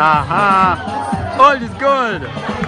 Aha! All is gold!